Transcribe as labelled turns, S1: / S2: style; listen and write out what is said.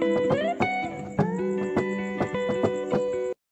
S1: Bye.